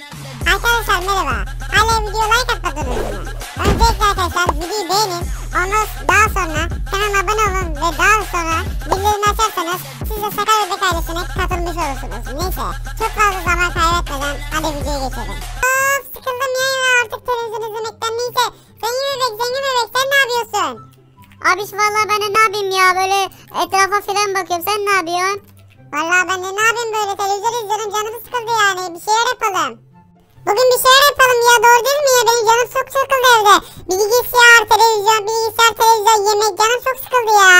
Arkadaşlar merhaba. Hala video like atmadınız mı? Öncelikle arkadaşlar videoyu beğenin. Ondan daha sonra kanalıma abone olun ve daha sonra bildirimleri açarsanız siz de Sakar Bebek ailesine katılmış olursunuz. Neyse çok fazla zaman kaybetmeden hadi videoya geçelim. Of sıkıldım ya artık televizyon izlemekten neyse. Zengin bebek zengin bebek sen ne yapıyorsun? Abiş vallahi ben de ne yapayım ya böyle etrafa falan bakıyorum sen ne yapıyorsun? Vallahi ben de ne yapayım böyle televizyon izliyorum canım sıkıldı yani bir şeyler yapalım. Bugün bir şeyler yapalım ya doğru değil mi ya benim canım çok sıkıldı evde. Bilgisayar, televizyon, bilgisayar, televizyon, yemek canım çok sıkıldı ya.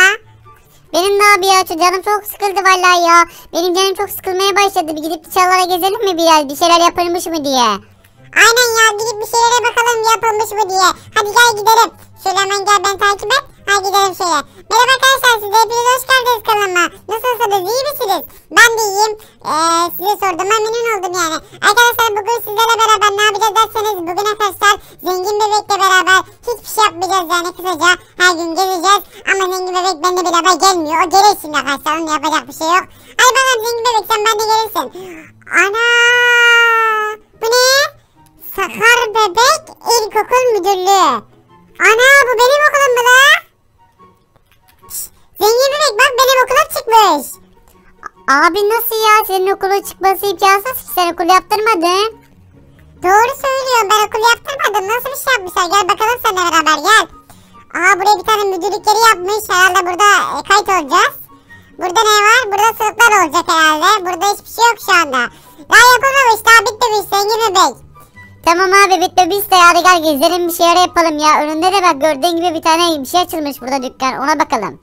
Benim ne abi ya canım çok sıkıldı vallahi ya. Benim canım çok sıkılmaya başladı. Bir gidip dışarılara gezelim mi biraz bir şeyler yapılmış mı diye. Aynen ya gidip bir şeylere bakalım yapılmış mı diye. Hadi gel gidelim. Şöyle hemen gel ben takip et. Hadi gidelim şöyle. Merhaba arkadaşlar size hepiniz hoş geldiniz kanalıma. Nasılsınız iyi misiniz? Ben de iyiyim. Ee, size sorduğuma memnun oldum yani. Arkadaşlar bugün sizlerle beraber ne yapacağız derseniz bugün arkadaşlar zengin bebekle beraber hiçbir şey yapmayacağız yani kısaca her gün gezeceğiz. Ama zengin bebek benimle beraber gelmiyor. O gelir şimdi arkadaşlar onun yapacak bir şey yok. Hadi bakalım zengin bebek sen ben de gelirsin. Ana bu ne? Sakar Bebek İlkokul Müdürlüğü. Ana bu benim okulum mu la? Zengin bebek bak benim okulum çıkmış. Abi nasıl ya senin okula çıkması imkansız ki sen okul yaptırmadın. Doğru söylüyor ben okul yaptırmadım. Nasıl bir şey yapmışlar? Gel bakalım seninle beraber gel. Aha buraya bir tane müdürlük yeri yapmış. Herhalde burada e, kayıt olacağız. Burada ne var? Burada sınıflar olacak herhalde. Burada hiçbir şey yok şu anda. Daha yapılmamış daha bitmemiş zengin bebek. Tamam abi bitti biz de hadi gel gezelim bir şeyler yapalım ya. Önünde de bak gördüğün gibi bir tane bir şey açılmış burada dükkan ona bakalım.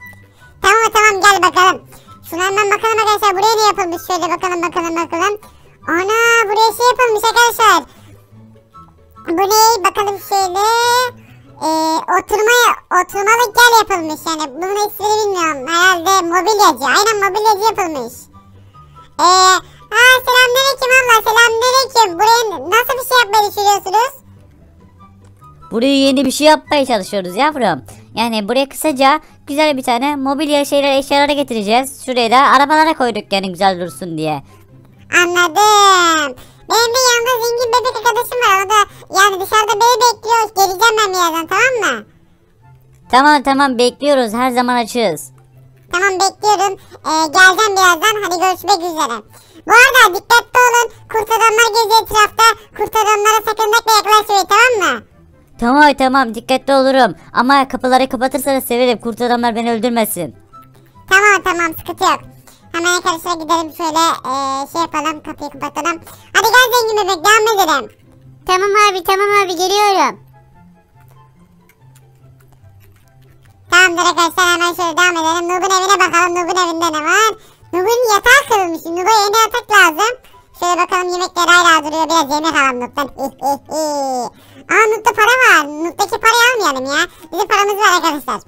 Tamam tamam gel bakalım. Şuna hemen bakalım arkadaşlar. Buraya ne yapılmış? Şöyle bakalım bakalım bakalım. Ana buraya şey yapılmış arkadaşlar. Bu ne? Bakalım şöyle. Ee, oturma, oturmalık yer yapılmış yani. Bunun ismini bilmiyorum. Herhalde mobilyacı. Aynen mobilyacı yapılmış. Ee, ha selamünaleyküm abla. Selamünaleyküm. Buraya nasıl bir şey yapmayı düşünüyorsunuz? Buraya yeni bir şey yapmaya çalışıyoruz yavrum. Yani buraya kısaca güzel bir tane mobilya şeyler eşyalara getireceğiz. Şuraya da arabalara koyduk yani güzel dursun diye. Anladım. Benim de yanında zengin bebek arkadaşım var. O da yani dışarıda beni bekliyor. Geleceğim ben birazdan tamam mı? Tamam tamam bekliyoruz her zaman açığız. Tamam bekliyorum. Ee, geleceğim birazdan. Hadi görüşmek üzere. Bu arada dikkatli olun. Kurt adamlar geziyor etrafta. Kurt adamlara sakın bekle yaklaşmayın tamam mı? Tamam tamam dikkatli olurum. Ama kapıları kapatırsanız sevinirim kurt adamlar beni öldürmesin. Tamam tamam sıkıntı yok. Hemen arkadaşlar gidelim şöyle ee, şey yapalım kapıyı kapatalım. Hadi gel zengin bebek devam edelim. Tamam abi tamam abi geliyorum. Tamamdır arkadaşlar hemen şöyle devam edelim. Nub'un evine bakalım. Nub'un evinde ne var? Nub'un yatağı kırılmış. Nub'a yeni yatak lazım. Şöyle bakalım yemekleri hala duruyor. Biraz yemek alalım Nub'dan. Aa Nub'da para var. Nub'daki parayı almayalım ya. Bizim paramız var arkadaşlar.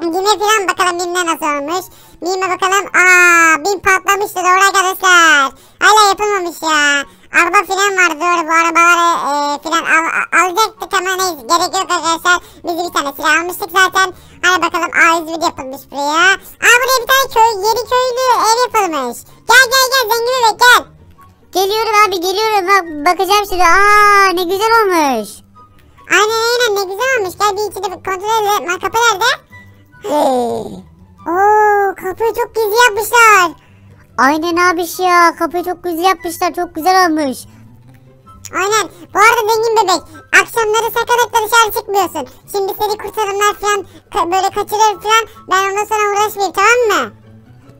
Bime falan bakalım bimde nasıl olmuş. Bime bakalım. Aa bim patlamıştı doğru arkadaşlar. Hala yapılmamış ya. Araba falan var doğru bu arabaları e, falan al, alacaktık ama neyse gerek yok arkadaşlar. Biz bir tane silah almıştık zaten. Hadi bakalım A101 yapılmış buraya. Aa buraya bir tane köy, yeni köylü ev yapılmış. Gel gel gel zengin bebek gel. Geliyorum abi geliyorum bak bakacağım şimdi. Aa ne güzel olmuş. Aynen aynen ne güzel olmuş. Gel bir içini bir kontrol edelim. Lan kapı nerede? Oo kapıyı çok gizli yapmışlar. Aynen abi ya kapıyı çok güzel yapmışlar çok güzel olmuş. Aynen. Bu arada zengin bebek. Akşamları sakarakla dışarı çıkmıyorsun. Şimdi seni kurtarımlar falan ka- böyle kaçırır falan. Ben ondan sonra uğraşmayayım tamam mı?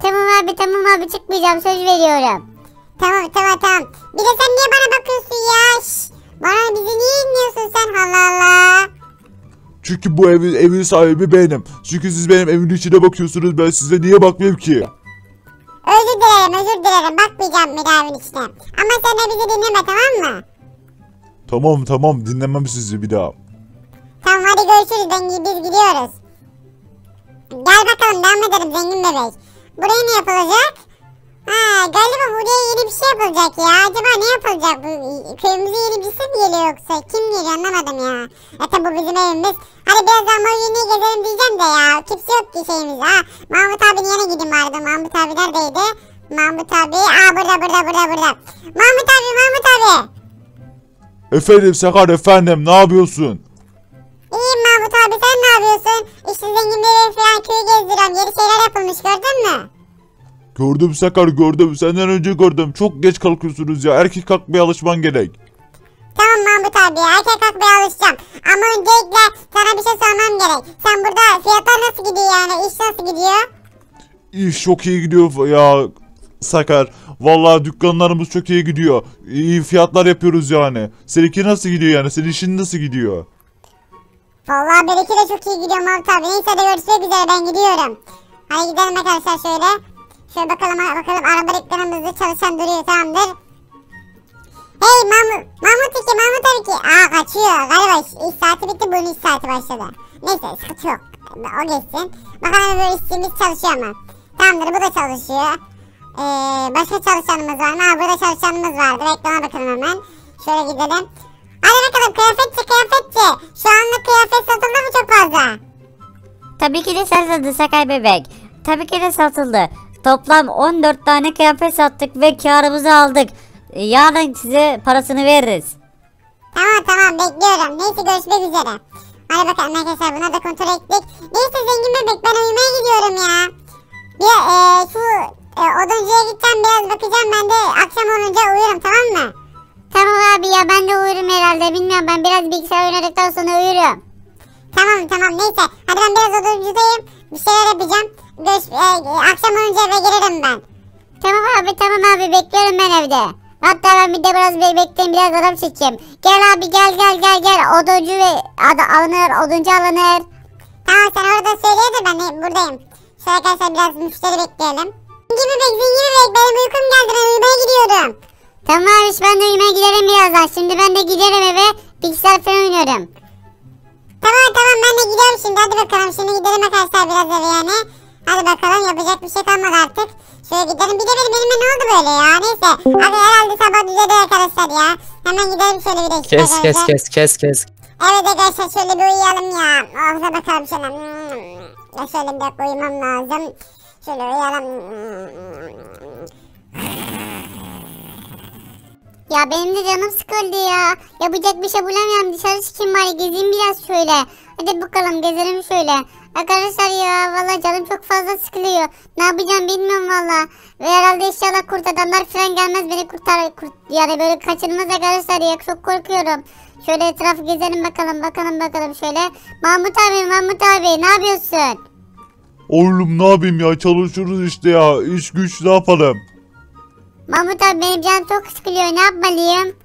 Tamam abi tamam abi çıkmayacağım söz veriyorum. Tamam tamam tamam. Bir de sen niye bana bakıyorsun ya? Şş, bana bizi niye inliyorsun sen Allah Allah. Çünkü bu evin, evin sahibi benim. Çünkü siz benim evimin içine bakıyorsunuz. Ben size niye bakmayayım ki? Özür dilerim özür dilerim. Bakmayacağım bir daha evin içine. Ama sen de bizi dinleme tamam mı? Tamam tamam dinlemem sizi bir daha. Tamam hadi görüşürüz zengin biz gidiyoruz. Gel bakalım devam edelim zengin bebek. Buraya ne yapılacak? Ha galiba buraya yeni bir şey yapılacak ya. Acaba ne yapılacak? Bu, köyümüze yeni birisi mi geliyor yoksa? Kim geliyor anlamadım ya. Ya tabi bu bizim evimiz. Hadi biraz daha Mojini'yi gezelim diyeceğim de ya. Kimse yok ki şeyimizde. Ha, Mahmut abinin yanına gideyim vardı. Mahmut abi neredeydi? Mahmut abi. Aa burada burada burada burada. Mahmut abi Mahmut abi. Efendim Sakar efendim ne yapıyorsun? İyiyim Mahmut abi sen ne yapıyorsun? İşte zenginleri falan köyü gezdiriyorum. Yeni şeyler yapılmış gördün mü? Gördüm Sakar gördüm senden önce gördüm. Çok geç kalkıyorsunuz ya erkek kalkmaya alışman gerek. Tamam Mahmut abi erkek kalkmaya alışacağım. Ama öncelikle sana bir şey sormam gerek. Sen burada fiyatlar nasıl gidiyor yani? İş nasıl gidiyor? İş çok iyi gidiyor ya Sakar. Vallahi dükkanlarımız çok iyi gidiyor. İyi fiyatlar yapıyoruz yani. Seninki nasıl gidiyor yani? Senin işin nasıl gidiyor? Vallahi benimki de çok iyi gidiyor Mahmut. Neyse de görüşmek üzere ben gidiyorum. Hadi gidelim arkadaşlar şöyle. Şöyle bakalım bakalım araba reklamımızda çalışan duruyor tamamdır. Hey Mahmut, Mahmut 2, Mahmut abi 2. Aa kaçıyor galiba iş, iş saati bitti bunun iş saati başladı. Neyse sıkıntı yok. O geçsin. Bakalım böyle işçimiz çalışıyor mu? Tamamdır bu da çalışıyor. Ee, başka çalışanımız var mı? Aa burada çalışanımız vardı. Reklama bakalım hemen. Şöyle gidelim. Hadi bakalım kıyafetçi kıyafetçi. Şu anlık kıyafet satıldı mı çok fazla? Tabii ki de satıldı Sakar bebek. Tabii ki de satıldı. Toplam 14 tane kıyafet sattık ve karımızı aldık. E, Yarın size parasını veririz. Tamam tamam bekliyorum. Neyse görüşmek üzere. Hadi bakalım arkadaşlar buna da kontrol ettik. Neyse zengin bebek ben uyumaya gidiyorum ya. Bir e, şu e, oduncuya gideceğim biraz bakacağım ben de akşam olunca uyurum tamam mı? Tamam abi ya ben de uyurum herhalde. Bilmiyorum ben biraz bilgisayar oynadıktan sonra uyurum. Tamam tamam neyse. Hadi ben biraz oduncudayım. Bir şeyler yapacağım. Görüş, e, akşam olunca eve gelirim ben. Tamam abi tamam abi bekliyorum ben evde. Hatta ben bir de biraz bekleyeyim biraz adam çekeyim. Gel abi gel gel gel gel. Oduncu ve adı alınır oduncu alınır. Tamam sen orada söyle de ben buradayım. Şöyle arkadaşlar biraz müşteri bekleyelim. Zengin bebek zengin bebek benim uykum geldi ben uyumaya gidiyorum. Tamam abi ben de uyumaya giderim birazdan. Şimdi ben de giderim eve bilgisayar falan oynuyorum. Tamam tamam ben de gidiyorum şimdi hadi bakalım şimdi gidelim arkadaşlar biraz eve yani. Hadi bakalım yapacak bir şey kalmadı artık. Şöyle gidelim bir de benim elime ne oldu böyle ya neyse. Hadi herhalde sabah düzeli arkadaşlar ya. Hemen gidelim şöyle bir de. Kes kes kes kes kes. Evet arkadaşlar şöyle bir uyuyalım ya. Da bakalım şöyle. Ya şöyle bir dakika uyumam lazım. Şöyle uyuyalım. Ya benim de canım sıkıldı ya. Yapacak bir şey bulamıyorum. Dışarı çıkayım bari gezeyim biraz şöyle. Hadi bakalım gezelim şöyle. Arkadaşlar ya vallahi canım çok fazla sıkılıyor. Ne yapacağım bilmiyorum valla. Ve herhalde inşallah kurt adamlar falan gelmez beni kurtar. Kurt, yani böyle kaçırmaz arkadaşlar ya çok korkuyorum. Şöyle etrafı gezelim bakalım bakalım bakalım şöyle. Mahmut abi Mahmut abi ne yapıyorsun? Oğlum ne yapayım ya çalışıyoruz işte ya. İş güç ne yapalım? Mahmut abi benim canım çok sıkılıyor ne yapmalıyım?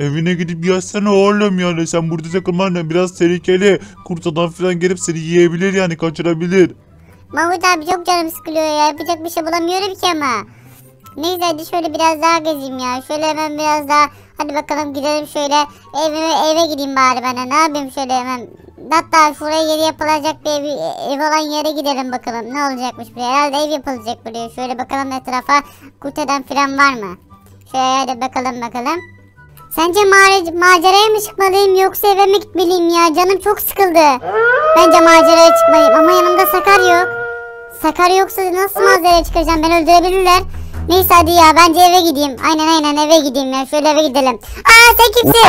Evine gidip yatsana oğlum yani sen burada takılman biraz tehlikeli. Kurt adam falan gelip seni yiyebilir yani kaçırabilir. Mahmut abi çok canım sıkılıyor ya. Yapacak bir şey bulamıyorum ki ama. Neyse hadi şöyle biraz daha gezeyim ya. Şöyle hemen biraz daha. Hadi bakalım gidelim şöyle. Evime, eve gideyim bari de. Ne yapayım şöyle hemen. Hatta şuraya yeni yapılacak bir ev, ev olan yere gidelim bakalım. Ne olacakmış buraya. Herhalde ev yapılacak buraya. Şöyle bakalım etrafa. Kurt adam falan var mı? Şöyle hadi bakalım bakalım. Sence mağara, maceraya mı çıkmalıyım yoksa eve mi gitmeliyim ya? Canım çok sıkıldı. Bence maceraya çıkmalıyım ama yanımda Sakar yok. Sakar yoksa nasıl manzaraya çıkacağım? Ben öldürebilirler. Neyse hadi ya bence eve gideyim. Aynen aynen eve gideyim ya. Şöyle eve gidelim. Aa sen kimsin?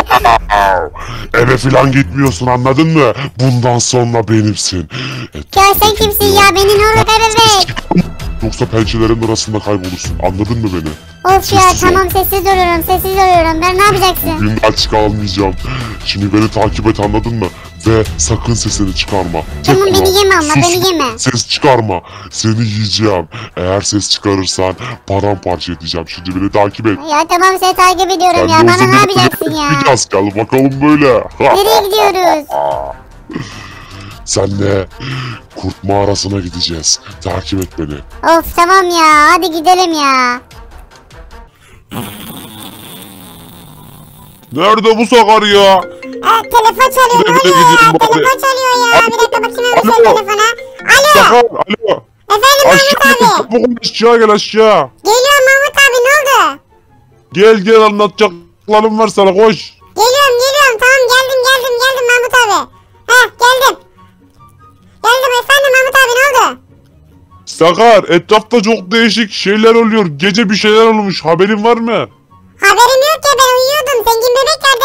Eve falan gitmiyorsun anladın mı? Bundan sonra benimsin. Et- ya sen kimsin ya? Beni ne olur bebek. Yoksa pençelerin arasında kaybolursun. Anladın mı beni? Of ya Sessiz ol. tamam sessiz oluyorum sessiz oluyorum. Ben ne yapacaksın? Bugün açık almayacağım. Şimdi beni takip et anladın mı? Ve sakın sesini çıkarma. Tek Tamam, beni kulak. yeme ama, Sus, beni yeme. Ses çıkarma. Seni yiyeceğim. Eğer ses çıkarırsan paramparça edeceğim. Şimdi beni takip et. Ya tamam seni takip ediyorum ya. Bana ne yapacaksın ya? Gideceğiz gel bakalım böyle. Nereye gidiyoruz? Senle kurt mağarasına gideceğiz. Takip et beni. Of tamam ya hadi gidelim ya. Nerede bu sakar ya? Aa, telefon çalıyor ne oluyor ya? Telefon çalıyor ya. Bir dakika bakayım hemen Alo. şu telefona. Alo. Sakar alo. Efendim Mahmut Aşağı abi. çabuk aşağı gel aşağı. Geliyorum Mahmut abi ne oldu? Gel gel anlatacaklarım var sana koş. Geliyorum geliyorum tamam geldim geldim geldim Mahmut abi. Heh geldim. Geldim efendim Mahmut abi ne oldu? Sakar etrafta çok değişik şeyler oluyor. Gece bir şeyler olmuş haberin var mı? Haberim yok ya ben uyuyordum. Zengin bebek nerede?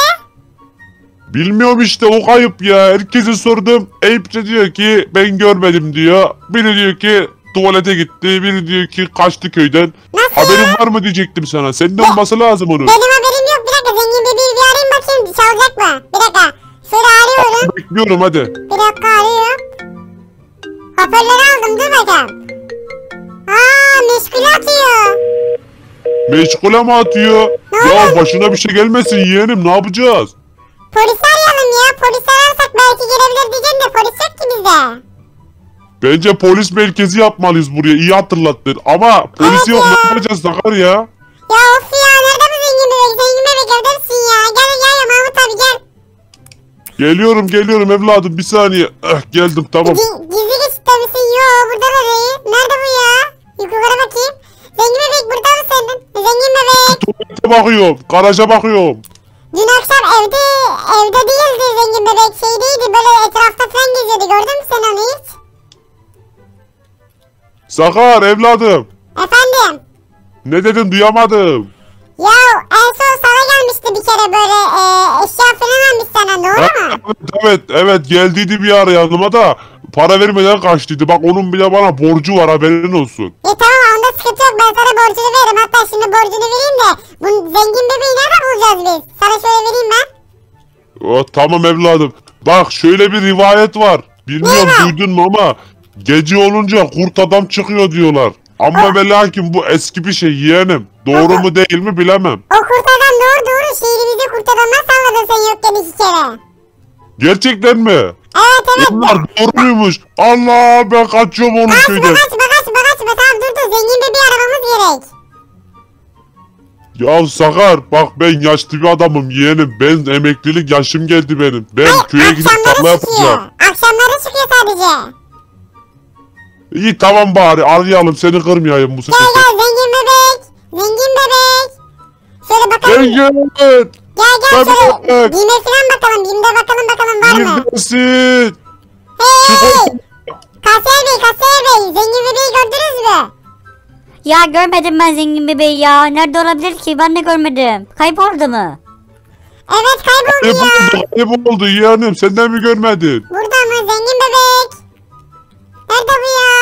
Bilmiyorum işte o kayıp ya. Herkese sordum. Eyüp de diyor ki ben görmedim diyor. Biri diyor ki tuvalete gitti. Biri diyor ki kaçtı köyden. Nasıl Haberin var mı diyecektim sana. Senin olması lazım onun. Benim haberim yok. Bir dakika zengin bebeği bir arayayım bakayım. Çalacak mı? Bir dakika. Şöyle arıyorum. Bekliyorum hadi. Bir dakika arıyorum. Hoparlörü aldım. Dur bakalım. Aa meşgul atıyor. Meşgule mi atıyor? Ya başına bir şey gelmesin yeğenim ne yapacağız? Polis arayalım ya. Polis ararsak belki gelebilir diyeceğim de polis yok ki bizde. Bence polis merkezi yapmalıyız buraya. İyi hatırlattın. Ama polis Evet yok ya. ne yapacağız Sakar ya? Ya of ya nerede bu zengin bebek? Zengin bebek evdesin ya. Gel gel ya Mahmut abi gel. Geliyorum geliyorum evladım bir saniye. Eh, geldim tamam. Gi- gizli geçitte misin? Yo burada da değil. Nerede bu ya? Yukarı bakayım. Zengin bebek burada mısın? Zengin bebek. Tuvalete bakıyorum. Garaja bakıyorum. Dün akşam evde evde değildi zengin bebek. Şeydeydi böyle etrafta falan geziyordu. Gördün mü sen onu hiç? Sakar evladım. Efendim? Ne dedin duyamadım. Ya en son sana gelmişti bir kere böyle e, eşya falan almış sana doğru mu? Evet evet geldiydi bir ara yanıma da para vermeden kaçtıydı. Bak onun bile bana borcu var haberin olsun. E tamam onda sıkıntı yok ben sana borcunu veririm. Hatta şimdi borcunu vereyim de bu zengin bebeği nerede bulacağız biz? Sana şöyle vereyim ben. O, tamam evladım. Bak şöyle bir rivayet var. Bilmiyorum duydun mu ama gece olunca kurt adam çıkıyor diyorlar. Ama ve lakin bu eski bir şey yeğenim. Doğru mu değil mi bilemem. O kurt adam doğru doğru şehrimizi kurt adamdan salladın sen yokken iki kere. Gerçekten mi? Evet evet. Bunlar doğruymuş. Allah ben kaçıyorum onun Kaçma köyden. kaçma kaçma kaçma tamam dur dur zengin bebeği aramamız gerek. Ya Sakar bak ben yaşlı bir adamım yeğenim. Ben emeklilik yaşım geldi benim. Ben köye gidip tarla Akşamları çıkıyor. yapacağım. Akşamları çıkıyor sadece. İyi tamam bari arayalım seni kırmayayım bu Gel sefer. gel zengin bebek. Zengin bebek. Şöyle bakalım. Gel gel. Gel gel Tabii, şöyle. evet. Bime falan bakalım. Bimde bakalım bakalım var mı? Neredesin? Hey hey. Kasiyer bey kasiyer bey. Zengin bebeği gördünüz mü? Ya görmedim ben zengin bebeği ya. Nerede olabilir ki? Ben de görmedim. Kayboldu mu? Evet kayboldu ya. oldu? Ne oldu yeğenim? Senden mi görmedin? Burada mı zengin bebek? Nerede bu ya?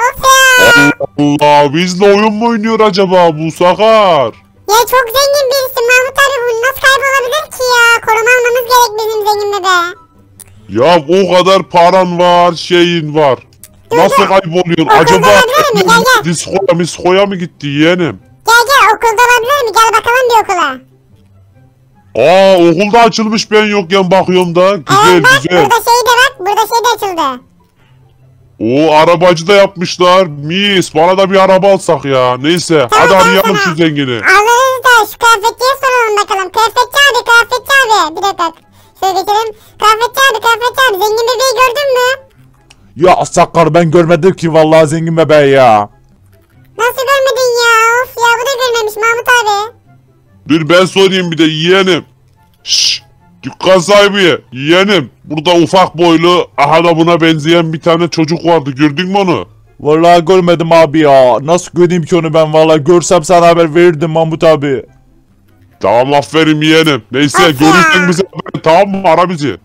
Of ya. Allah bizle oyun mu oynuyor acaba bu Sakar? Ya çok zengin birisi Mahmut abi bu nasıl kaybolabilir ki ya? Koruma almamız gerek bizim zengin bebeğe. Ya o kadar paran var, şeyin var. Nasıl kayboluyor? Okulda Acaba olabilir mi? Gel, gel. diskoya miskoya mı gitti yeğenim? Gel gel okulda olabilir mi? Gel bakalım bir okula. Aa okulda açılmış ben yokken bakıyorum da. Güzel Evet bak güzel. burada şey de bak. Burada şey de açıldı. O arabacı da yapmışlar. Mis bana da bir araba alsak ya. Neyse Tamam, hadi arayalım şu zengini. Alırız da şu kıyafetçiye soralım bakalım. Kıyafetçi abi kıyafetçi abi. Bir dakika. Şöyle geçelim. Kıyafetçi abi kıyafetçi abi. Zengin bebeği gördün mü? Ya Sakar ben görmedim ki vallahi zengin bebeği ya. Nasıl görmedin ya? Of ya bu da görmemiş Mahmut abi. Dur ben sorayım bir de yeğenim. Şşş. Dükkan sahibi yeğenim. Burada ufak boylu aha da buna benzeyen bir tane çocuk vardı. Gördün mü onu? Vallahi görmedim abi ya. Nasıl göreyim ki onu ben vallahi görsem sana haber verirdim Mahmut abi. Tamam aferin yeğenim. Neyse Of ya. görürsen bize haber, tamam mı ara bizi.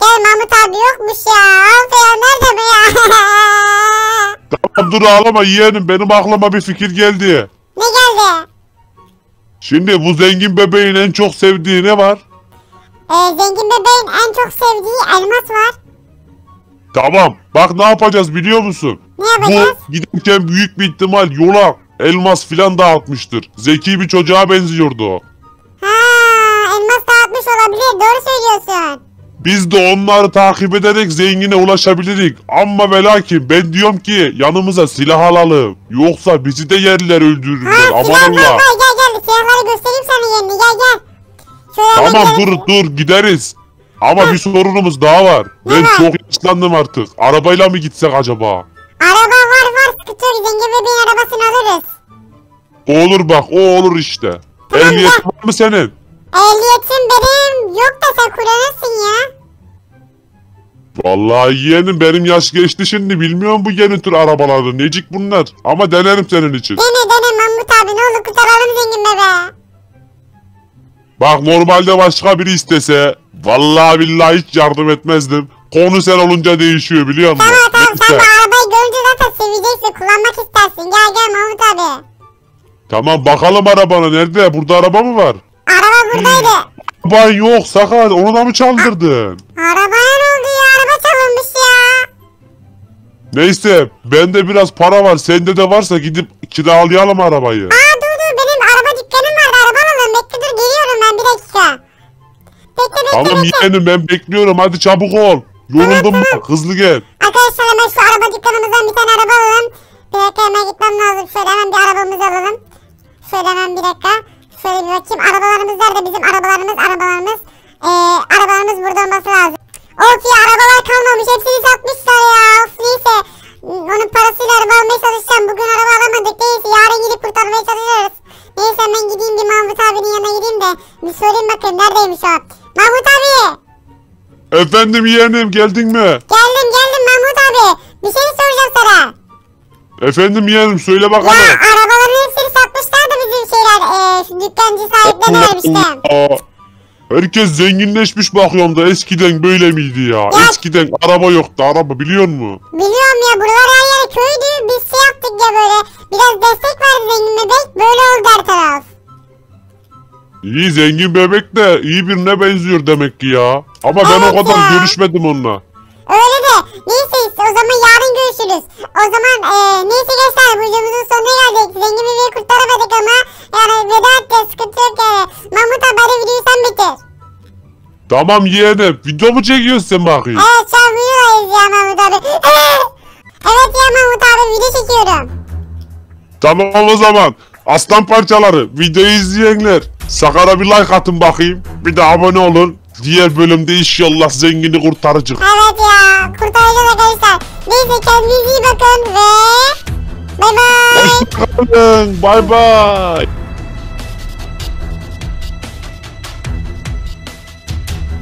Gel Mahmut abi yokmuş ya. Of ya nerede bu ya? Tamam dur ağlama yeğenim benim aklıma bir fikir geldi. ne geldi? Şimdi bu zengin bebeğin en çok sevdiği ne var? Ee, zengin bebeğin en çok sevdiği elmas var. Tamam bak ne yapacağız biliyor musun? Ne yapacağız? Bu giderken büyük bir ihtimal yola elmas filan dağıtmıştır. Zeki bir çocuğa benziyordu o. Ha, elmas dağıtmış olabilir. Doğru söylüyorsun. Biz de onları takip ederek zengine ulaşabiliriz. Ama ve lakin ben diyorum ki yanımıza silah alalım. Yoksa bizi de yerler öldürürler. Ha, Aman silah Allah. var. Gel gel. Silahları göstereyim sana yerini. Gel gel. Hemen Tamam dur dur gideriz. Ama bir sorunumuz daha var. Ben var? çok yaşlandım artık. Arabayla mı gitsek acaba? Araba var var. Sıkıntı yok. Zengin bebeğin arabasını alırız. Olur bak o olur işte. Tamam, Ehliyet gel. var mı senin? Ehliyetim benim yok da sen kullanırsın ya. Vallahi yeğenim benim yaş geçti şimdi bilmiyorum bu yeni tür arabaları necik bunlar ama denerim senin için. Dene dene Mahmut abi ne olur kurtaralım zengin bebeği. Bak normalde başka biri istese vallahi billahi hiç yardım etmezdim. Konu sen olunca değişiyor biliyor musun? Tamam tamam sen bu arabayı görünce zaten seveceksin kullanmak istersin. Gel gel Mahmut abi. Tamam bakalım arabana nerede? Burada araba mı var? Araba buradaydı. Araban yok Sakar onu da mı çaldırdın? Arabaya ne oldu ya? Araba çalınmış ya. Neyse bende biraz para var sende de varsa gidip kiralayalım arabayı. Aa Bekle bekle Tamam bekle. yeğenim ben bekliyorum hadi çabuk ol. Yoruldum bak hızlı gel. Arkadaşlar hemen şu araba dükkanımızdan bir tane araba alalım. Bir dakika hemen gitmem lazım. Şöyle hemen bir arabamızı alalım. Şöyle hemen bir dakika. Şöyle bir bakayım. Arabalarımız nerede? Bizim arabalarımız, arabalarımız. Ee, arabalarımız burada olması lazım. Of ya arabalar kalmamış. Hepsini satmışlar ya. Of neyse. Onun parasıyla araba almaya çalışacağım. Bugün araba alamadık. Neyse yarın gidip kurtarmaya çalışırız. Neyse ben gideyim bir Mahmut abinin yanına gideyim de. Bir sorayım bakayım neredeymiş o. Mahmut abi. Efendim yeğenim geldin mi? Geldim geldim Mahmut abi. Bir şey soracağım sana. Efendim yeğenim söyle Ya bakalım. arabaların hepsini satmışlar da bizim şeyler. Eee şu dükkancı sahiplerine vermiştim. Herkes zenginleşmiş bakıyorum da eskiden böyle miydi ya? Ya- Eskiden araba yoktu araba biliyor musun? Biliyorum ya buralar her yer köydü. Biz şey yaptık ya böyle. Biraz destek verdi zengin bebek. Böyle oldu her taraf. İyi zengin bebek de iyi birine benziyor demek ki ya. Ama ben Evet o kadar ya. görüşmedim onunla. Öyle de. Neyse işte o zaman yarın görüşürüz. O zaman eee neyse gençler bu videomuzun sonuna geldik. Zengin bebeği kurtaramadık ama yani veda edeceğiz. Sıkıntı yok yani. Mahmut abi hadi videoyu sen bitir. Tamam yeğenim video mu çekiyorsun sen bakayım? Evet şu an videodayız ya Mahmut abi. evet ya Mahmut abi video çekiyorum. Tamam o zaman. Aslan parçaları videoyu izleyenler Sakar'a bir like atın bakayım. Bir de abone olun. Diğer bölümde inşallah zengini kurtaracak. Evet ya kurtaracağız arkadaşlar. Neyse kendinize iyi bakın ve bay bay. Hoşçakalın. Bay bay.